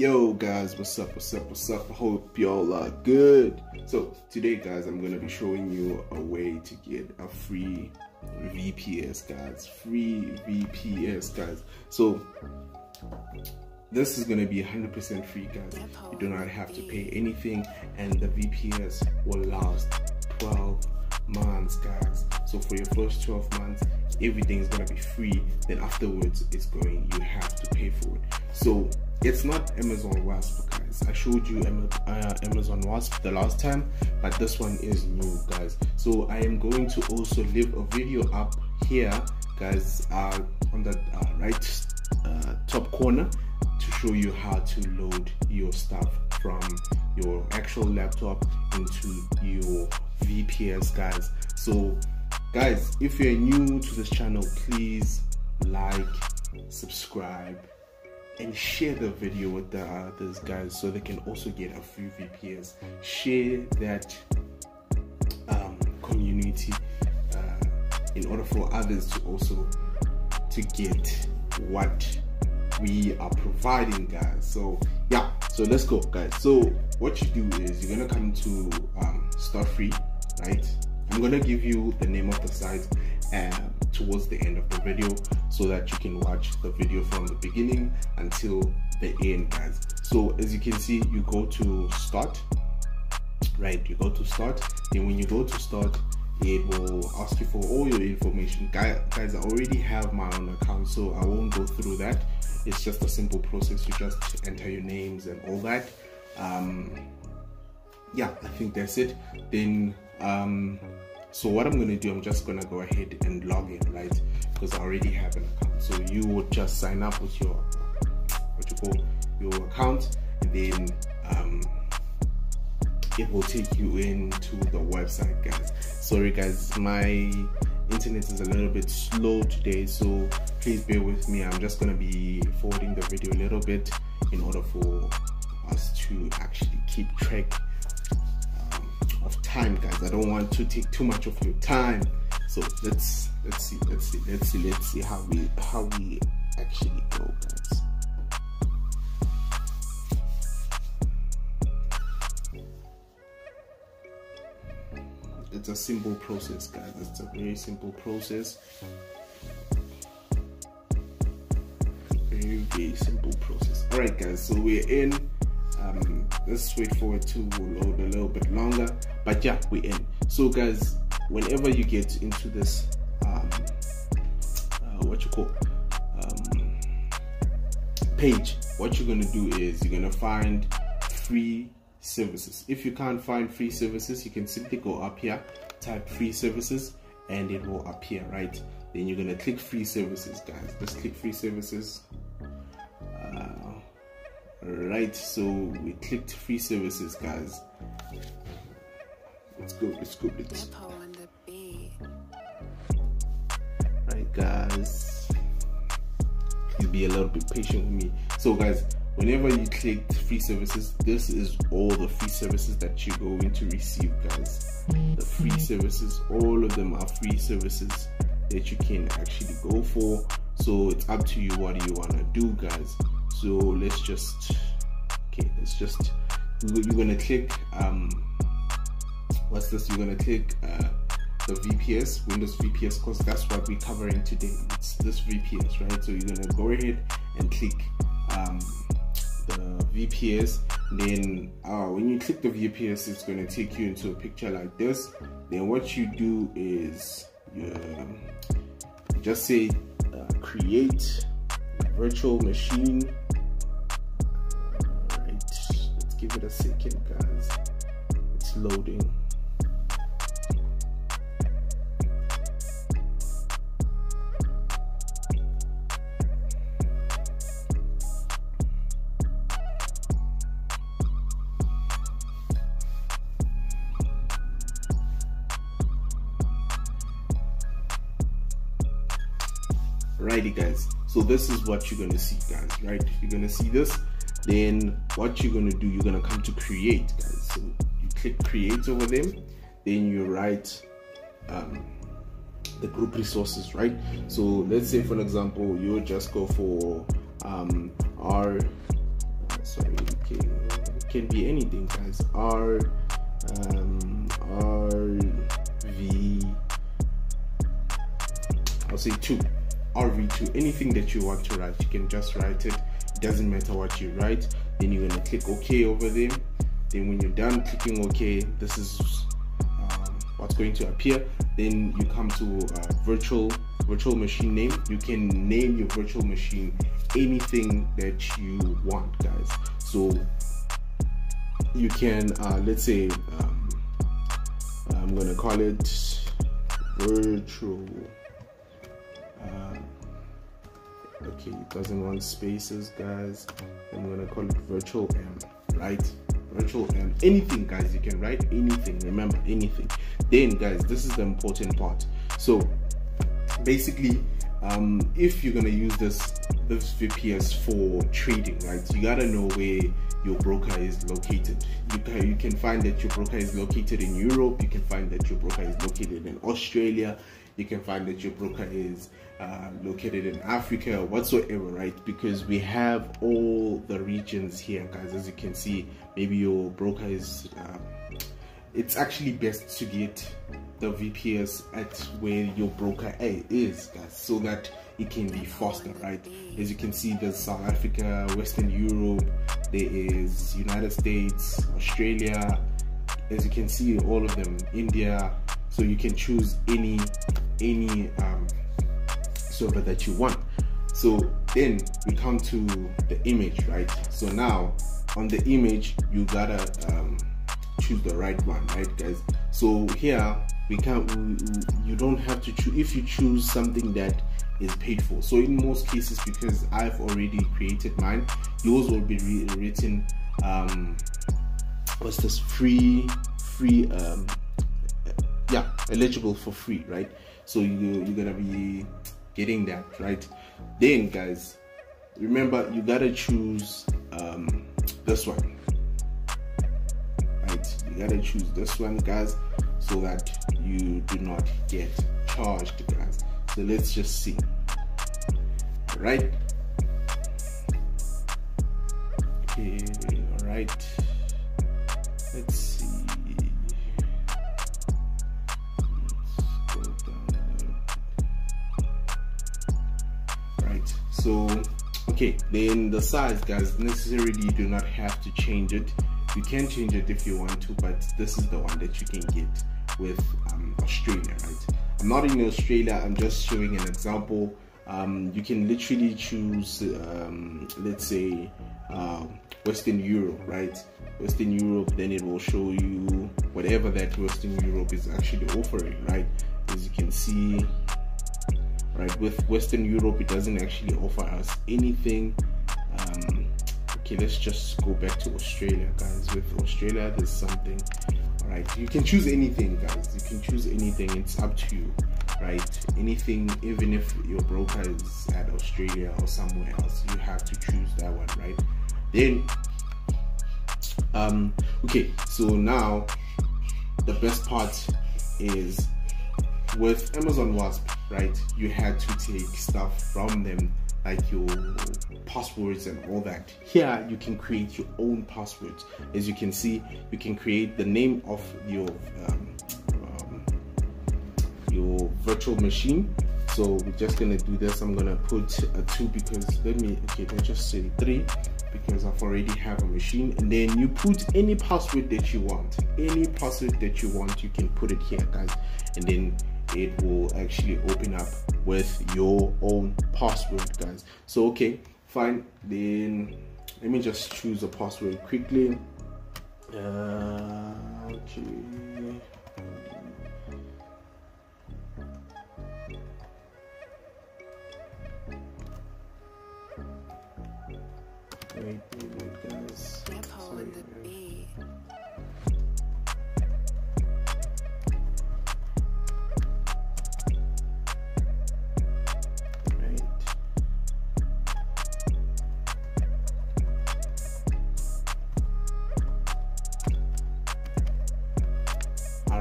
Yo guys, what's up, what's up, what's up? I hope y'all are good. So today guys, I'm gonna be showing you a way to get a free VPS guys, free VPS guys. So this is gonna be 100% free guys. You do not have to pay anything and the VPS will last 12 months guys. So for your first 12 months, everything is gonna be free. Then afterwards, it's going, you have to pay for it. So it's not Amazon Wasp guys. I showed you uh, Amazon Wasp the last time but this one is new guys. So I am going to also leave a video up here guys uh, on the uh, right uh, top corner to show you how to load your stuff from your actual laptop into your VPS guys. So guys if you're new to this channel please like subscribe and share the video with the others guys so they can also get a free VPS share that um, community uh, in order for others to also to get what we are providing guys. So yeah so let's go guys. So what you do is you're gonna come to um, start free right? I'm gonna give you the name of the site towards the end of the video so that you can watch the video from the beginning until the end guys. So as you can see you go to start right? You go to start and when you go to start it will ask you for all your information. Guys i already have my own account so i won't go through that. It's just a simple process. You just enter your names and all that. Um yeah i think that's it. Then um so what i'm going to do i'm just going to go ahead and log in right? Because i already have an account. So you would just sign up with your what you call your account and then um, it will take you into the website guys. Sorry guys my internet is a little bit slow today so please bear with me. I'm just going to be forwarding the video a little bit in order for us to actually keep track of time guys. I don't want to take too much of your time. So let's let's see let's see let's see let's see how we how we actually go guys. It's a simple process guys. It's a very simple process. Very very simple process. All right guys. So we're in um, wait for it to load a little bit longer. But yeah we're in. So guys whenever you get into this um, uh, what you call um, page what you're gonna do is you're gonna find free services. If you can't find free services you can simply go up here type free services and it will appear right? Then you're gonna click free services guys. Let's click free services right so we clicked free services guys. Let's go let's go let's go. Right guys. Please be a little bit patient with me. So guys whenever you click free services this is all the free services that you're going to receive guys. The free services all of them are free services that you can actually go for. So it's up to you what do you want to do guys so let's just okay let's just you're gonna click um what's this? You're gonna click uh, the VPS Windows VPS because that's what we're covering today. It's this VPS right? So you're gonna go ahead and click um, the VPS then uh, when you click the VPS it's going to take you into a picture like this. Then what you do is you um, just say uh, create virtual machine second guys. It's loading. Righty guys. So this is what you're gonna see guys. Right? You're gonna see this then what you're going to do you're going to come to create guys. So you click create over them then you write um, the group resources right? So let's say for example you just go for um, our sorry it can, it can be anything guys. R um, rv i'll say 2 rv2 anything that you want to write you can just write it it doesn't matter what you write then you're to click ok over there. Then when you're done clicking ok this is um, what's going to appear. Then you come to uh, virtual virtual machine name. You can name your virtual machine anything that you want guys. So you can uh, let's say um, I'm gonna call it virtual uh, okay it doesn't want spaces guys I'm gonna call it virtual M right virtual M anything guys you can write anything remember anything then guys this is the important part so basically um, if you're gonna use this this VPS for trading, right? You gotta know where your broker is located. You can, you can find that your broker is located in Europe. You can find that your broker is located in Australia. You can find that your broker is uh, located in Africa, or whatsoever, right? Because we have all the regions here, guys. As you can see, maybe your broker is. Uh, it's actually best to get the VPS at where your broker A is, guys, so that it can be faster, right? As you can see, there's South Africa, Western Europe, there is United States, Australia. As you can see, all of them, India. So you can choose any any um, server that you want. So then we come to the image, right? So now on the image, you gotta um, choose the right one, right, guys? So here we can't. We, you don't have to choose if you choose something that is paid for. So in most cases, because I've already created mine, yours will be written. Um, what's this? Free, free. Um, yeah, eligible for free, right? So you you're gonna be getting that, right? Then, guys, remember you gotta choose um, this one Right? you gotta choose this one guys so that you do not get charged guys so let's just see right okay all right let's so okay then the size guys necessarily you do not have to change it. You can change it if you want to but this is the one that you can get with um, Australia right? I'm not in Australia I'm just showing an example. Um, you can literally choose um, let's say uh, Western Europe right? Western Europe then it will show you whatever that Western Europe is actually offering right? As you can see right? With Western Europe it doesn't actually offer us anything. Um, okay let's just go back to australia guys. With australia there's something right? You can choose anything guys. You can choose anything. It's up to you right? Anything even if your broker is at australia or somewhere else you have to choose that one right? Then um okay so now the best part is with amazon wasp right you had to take stuff from them like your passwords and all that. Here you can create your own passwords. As you can see, you can create the name of your um, um, your virtual machine. So we're just gonna do this. I'm gonna put a two because let me okay, let's just say three because I've already have a machine. And then you put any password that you want. Any password that you want, you can put it here, guys. And then it will actually open up with your own password guys. So okay fine. Then let me just choose a password quickly. Uh, wait,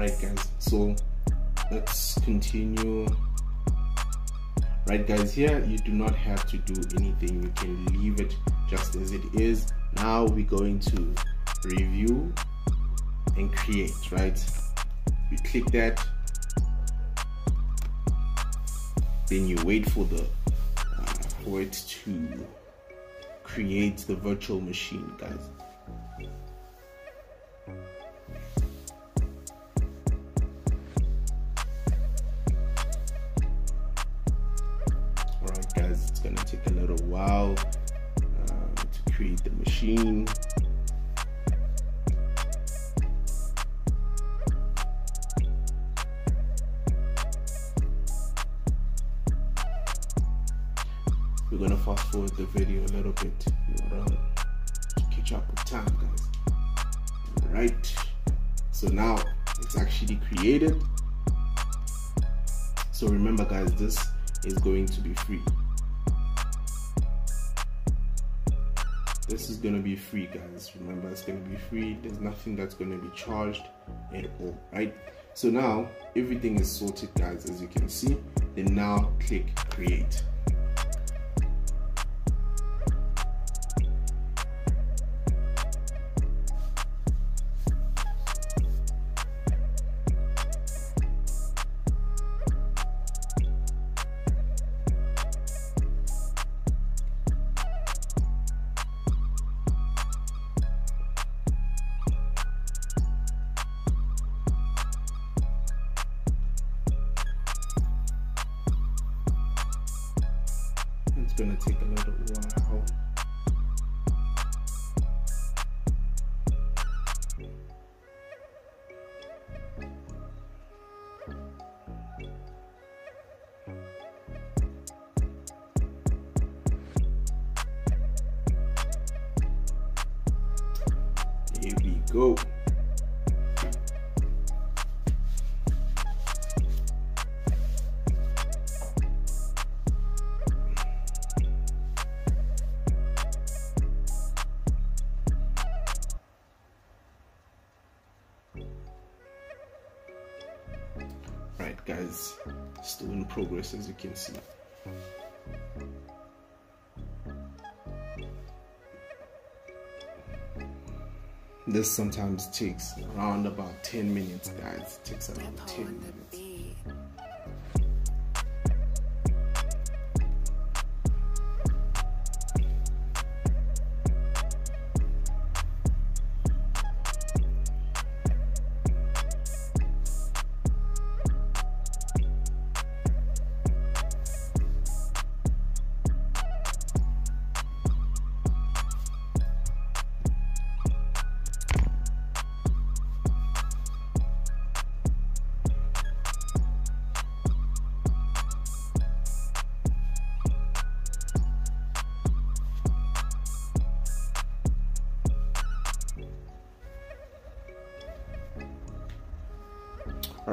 right guys. So let's continue. Right guys here you do not have to do anything. You can leave it just as it is. Now we're going to review and create right? You click that. Then you wait for the uh, for it to create the virtual machine guys machine. We're gonna fast forward the video a little bit. To catch up with time guys. All right so now it's actually created. So remember guys this is going to be free this is gonna be free guys. Remember it's gonna be free. There's nothing that's gonna be charged at all right? So now everything is sorted guys as you can see. Then now click create go. Right guys. Still in progress as you can see this sometimes takes around about 10 minutes guys. It takes around 10 minutes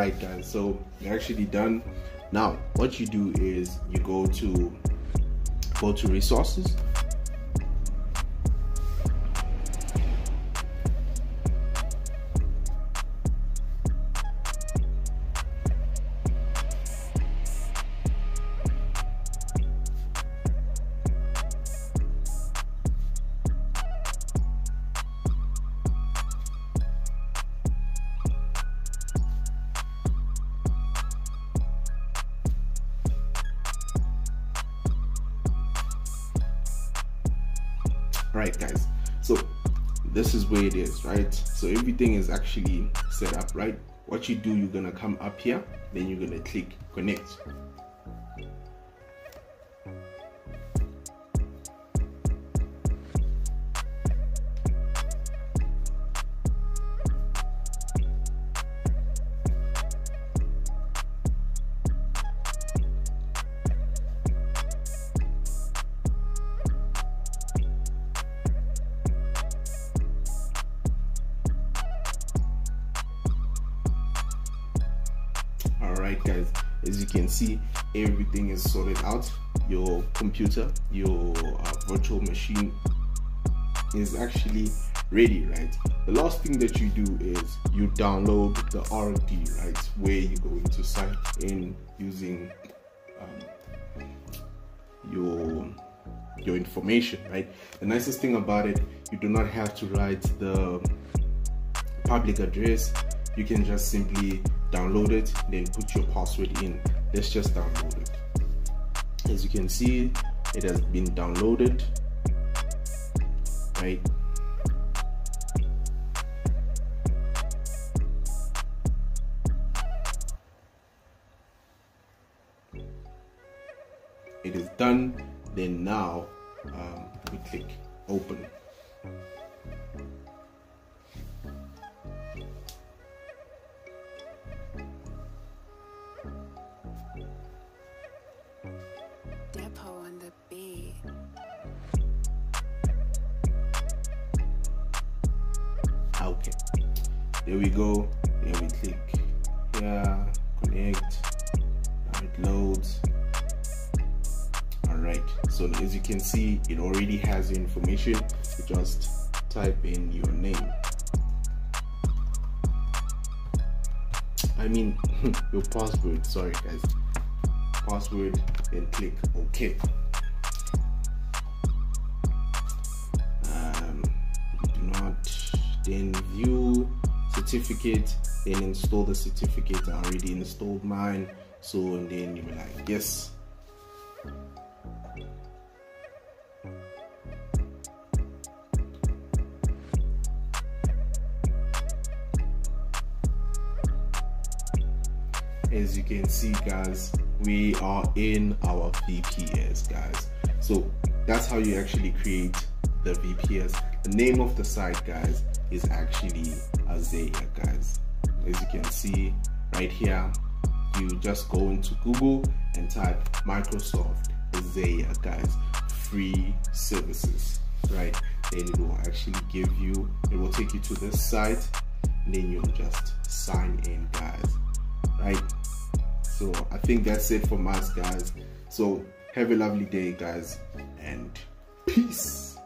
right guys. So you're actually done. Now what you do is you go to go to resources where it is right? So everything is actually set up right? What you do you're gonna come up here then you're gonna click connect guys as you can see everything is sorted out. Your computer your uh, virtual machine is actually ready right? The last thing that you do is you download the rd right where you're going to sign in using um, your your information right? The nicest thing about it you do not have to write the public address you can just simply download it then put your password in. Let's just download it. As you can see it has been downloaded right there we go. Then we click here connect now it loads. All right. So as you can see it already has your information. You just type in your name. I mean your password. Sorry guys. Password then click ok. Um, do not then view certificate then install the certificate. I already installed mine. So and then you're like yes. As you can see guys we are in our VPS guys. So that's how you actually create the VPS the name of the site guys is actually Azure guys. As you can see right here you just go into Google and type Microsoft Azure guys. Free services right? Then it will actually give you it will take you to this site and then you'll just sign in guys right? So i think that's it from us guys. So have a lovely day guys and peace